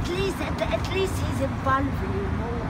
at least at, at least he's involving you more.